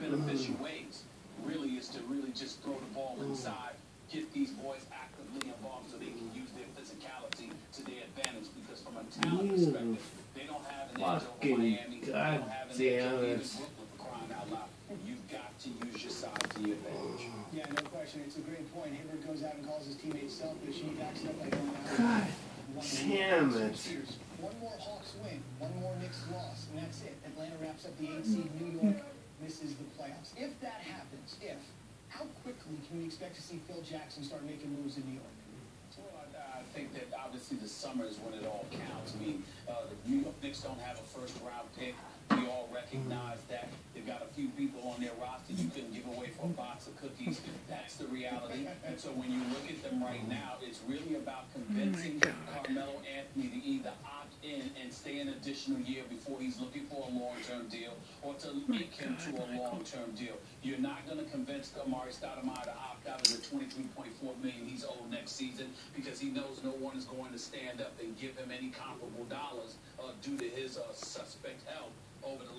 beneficial mm. ways. Really is to really just throw the ball mm. inside, get these boys actively involved so they can use their physicality to their advantage. Because from a talent mm. perspective, they don't have an edge over Fucking Miami. They don't have an edge over goddamn it. Brooklyn for crying out loud. You've got to use your size to your advantage. Yeah, no question. It's a great point. Hibbert goes out and calls his teammates selfish. He backs it up by going out. God One damn more. it. One more Hawks win, one more Knicks loss, and that's it. Atlanta wraps up the eight seed. New York misses the playoffs. If that happens, if, how quickly can we expect to see Phil Jackson start making moves in New York? Well, I, I think that obviously the summer is when it all counts. I mean, uh, the New York Knicks don't have a first round pick. We all recognize that. They've got a few people on their roster you couldn't give away for a box of cookies. That's the reality. And so when you look at them right now, it's really about convincing Carmelo Anthony to either opt in and stay an additional year before he's looking for a long-term deal or to link him to a long-term deal. You're not going to convince Amar'e Stoudemire to opt out of the 23.4 million he's owed next season because he knows no one is going to stand up and give him any comparable dollars uh, due to his uh, suspect health over the last